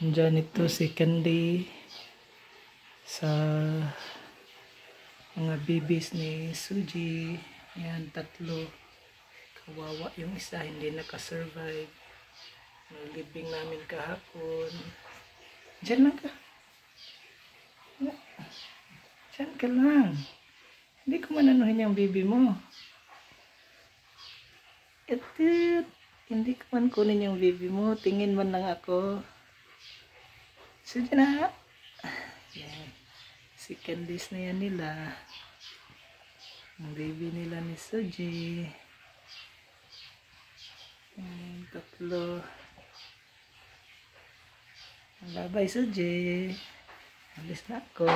Diyan ito si Candy sa mga babies ni Suji. Yan, tatlo. Kawawa yung isa, hindi nakasurvive. Nalibing namin kahapon. Diyan lang ka. Diyan ka lang. Hindi ko mananuhin yung baby mo. Etit. Hindi ko man kunin yung baby mo. Tingin man lang ako. Dyan na. Yan. Si Candice na yan nila. Ang baby nila ni Suji. Yan, tatlo. Bye-bye, Suji. Alis na ako.